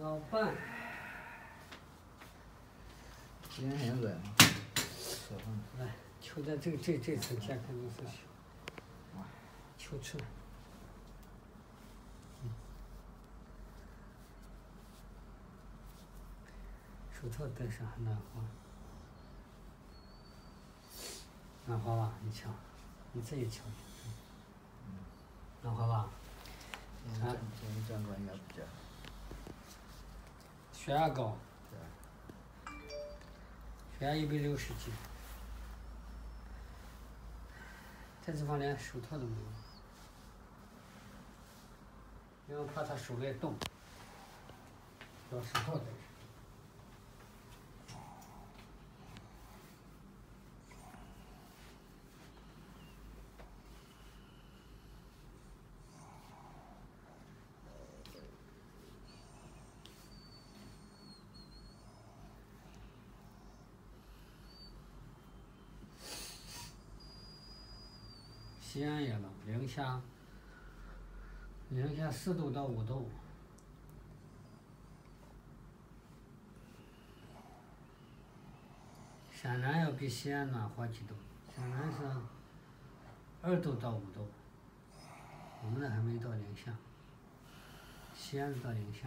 老板，今天很热啊，说话来，球在这这这层先肯定是球，球出来。嗯。手套戴上还暖和，暖和吧？你瞧，你自己瞧瞧，暖和吧？今天长今天长官应该比较好，血压高，对？血压一百六十几，这地方连手套都没有，因为怕他手在动，要手套戴上。西安也冷，零下零下四度到五度。陕南要比西安暖和几度，陕南是二度到五度，我们那还没到零下，西安是到零下。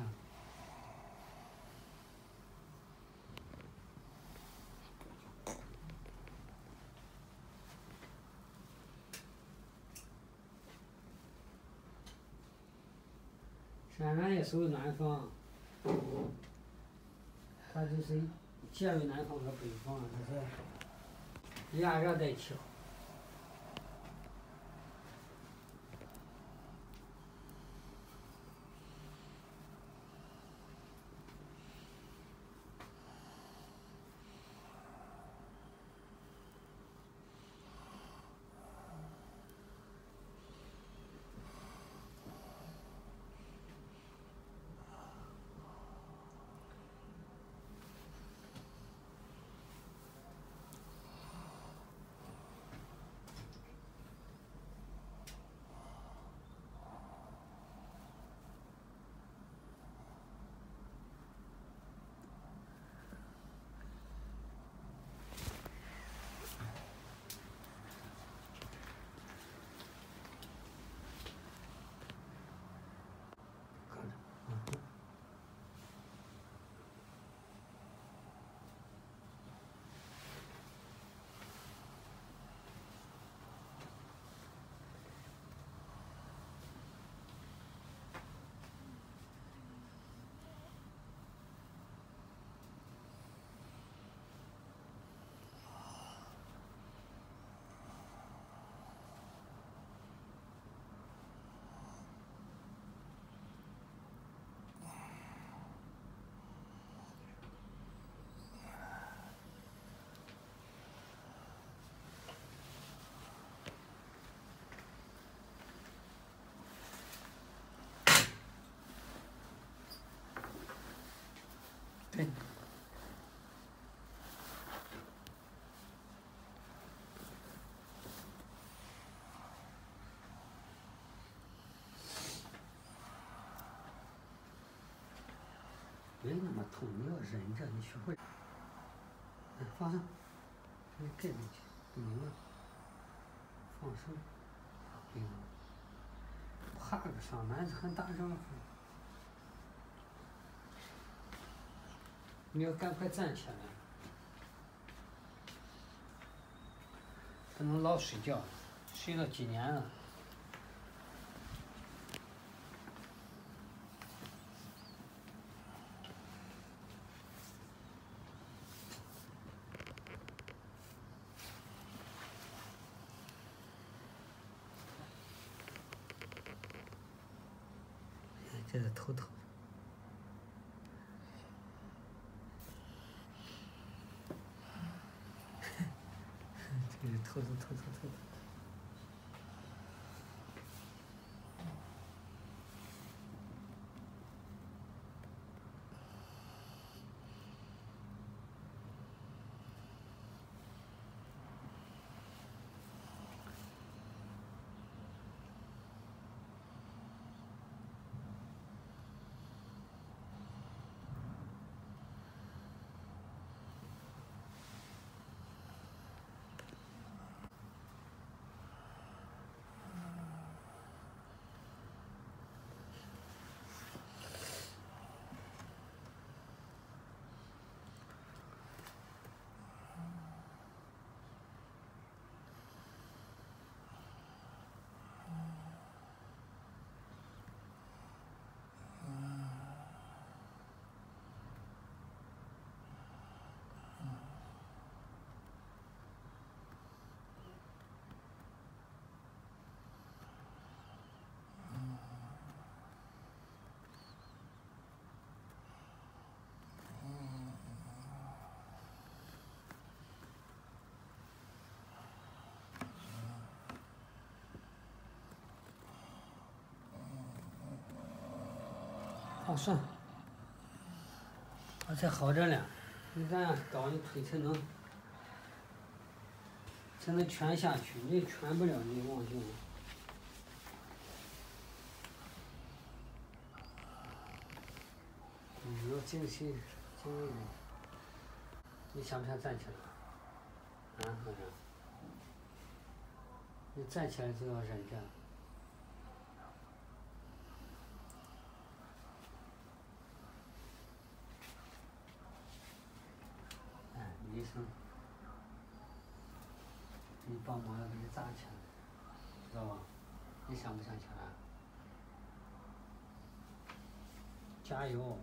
陕南也属于南方，它就是介于南方和北方，它是亚热带气候。搁着，嗯。对。别那么痛，你要忍着，你学会。嗯，放上，给你盖进去，不拧了。放手，对了。怕个啥？男子汉大丈夫。你要赶快站起来，不能老睡觉，睡了几年了。这是头疼。très, très, très, très, très. 放顺，啊，才好着呢。你这样倒你腿才能才能蜷下去，你蜷不了你往进。嗯，要精细精锐点。你想不想站起来？啊，老张，你站起来就要忍着。生，你帮忙给你砸钱，知道吧？你想不想起来？加油！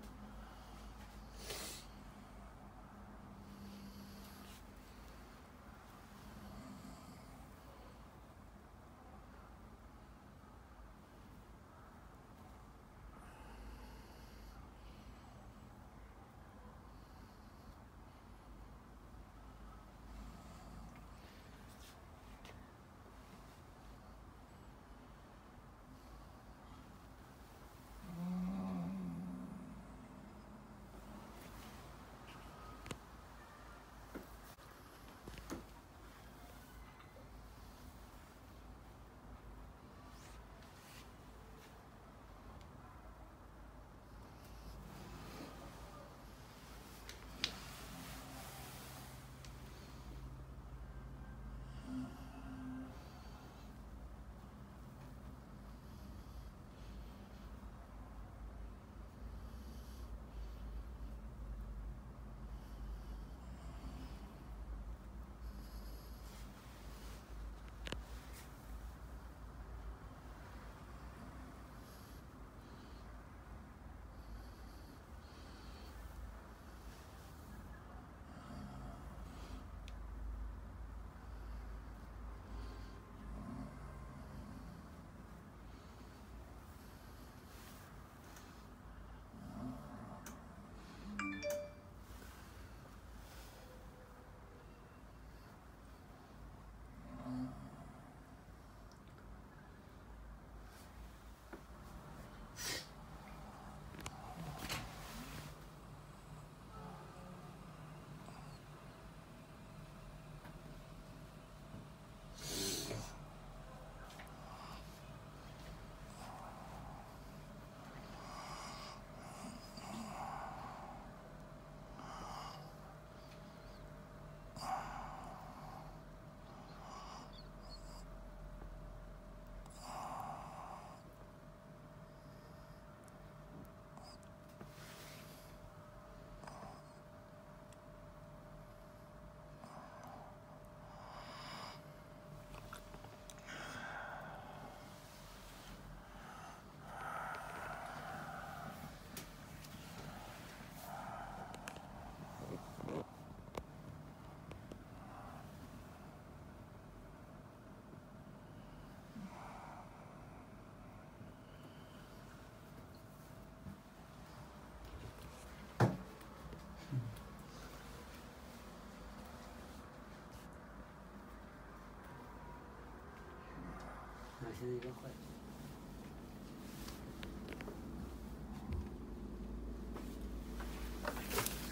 是一个坏。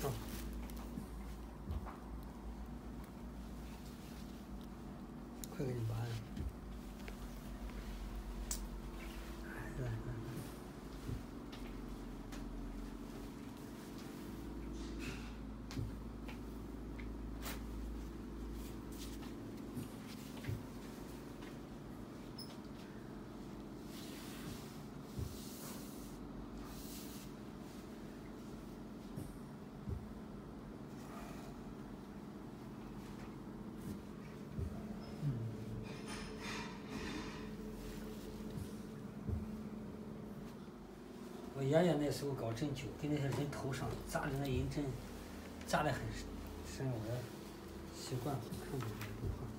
走，快给你拔了。来来来。爷爷那时候搞针灸，给那些人头上扎的那银针，扎的很深，我也习惯了，看不见不